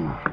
Mm.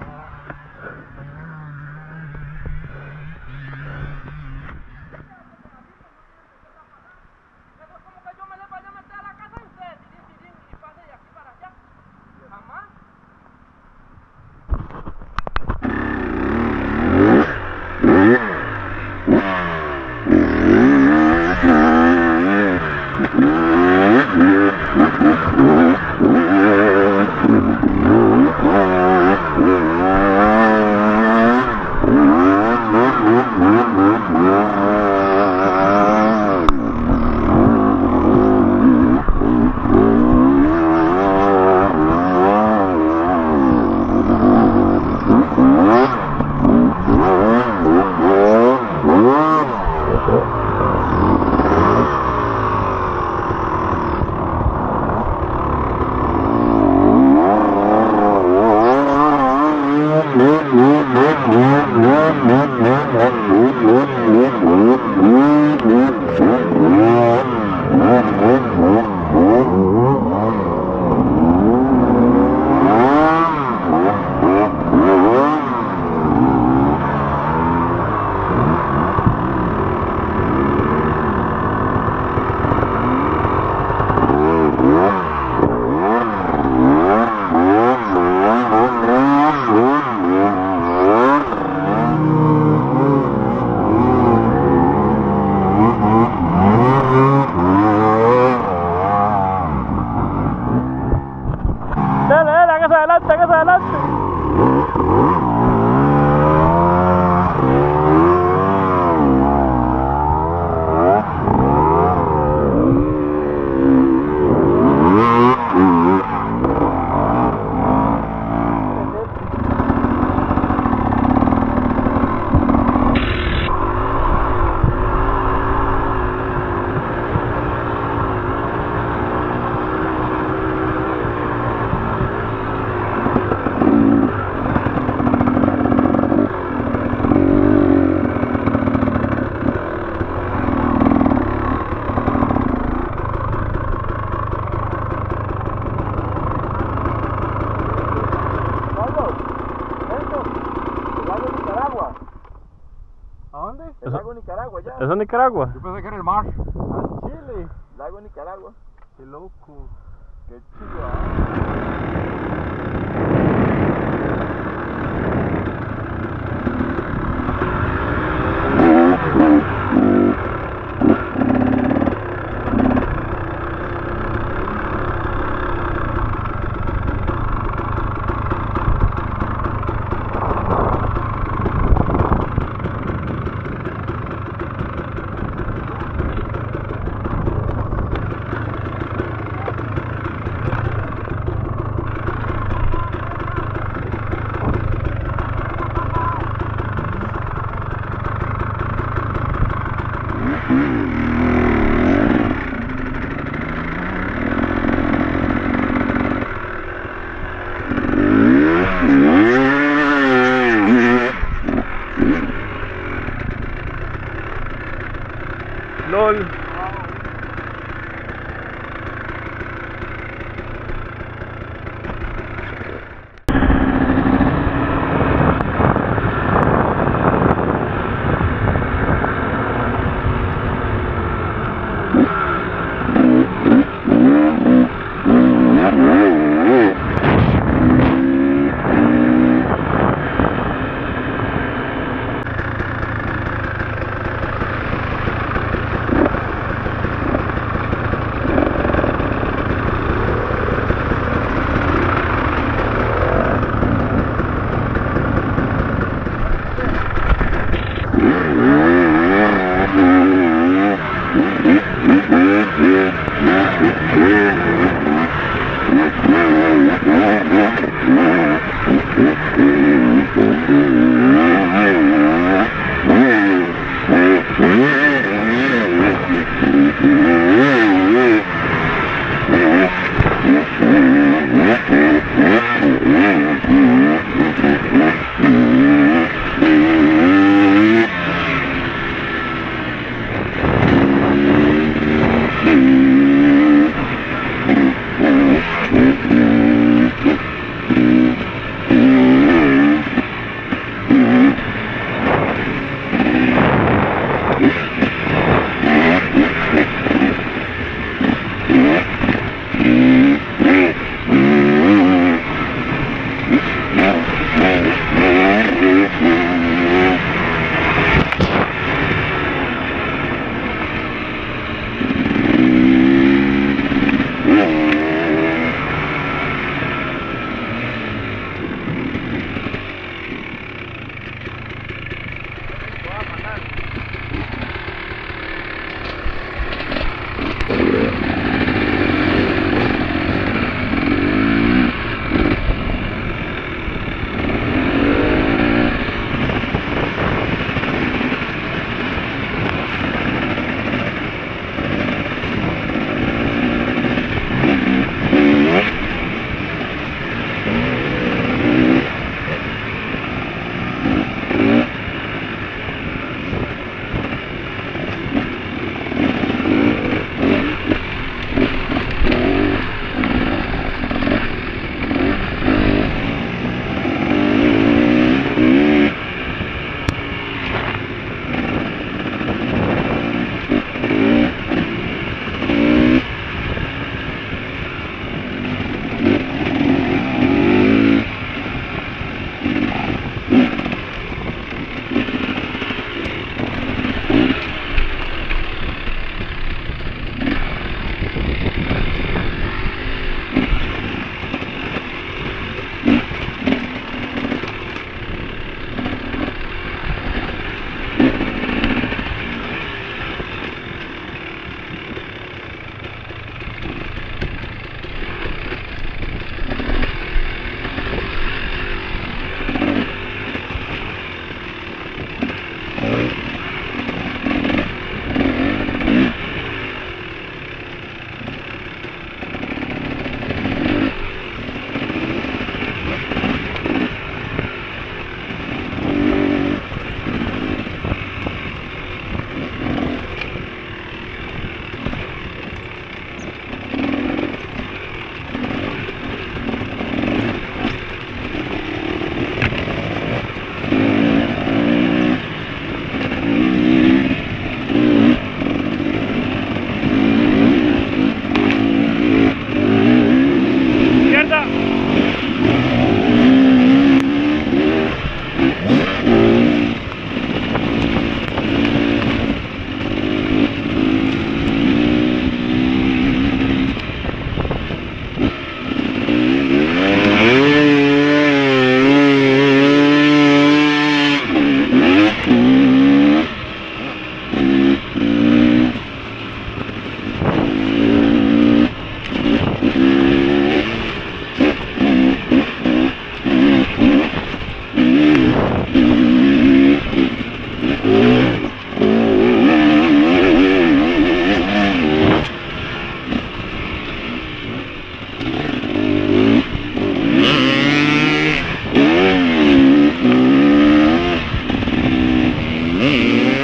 ¿Eso es Nicaragua? Yo pensé que era el mar. Al Chile, lago Nicaragua. Qué loco. Qué chido. ¿ah? Idol. Amen. Mm-hmm.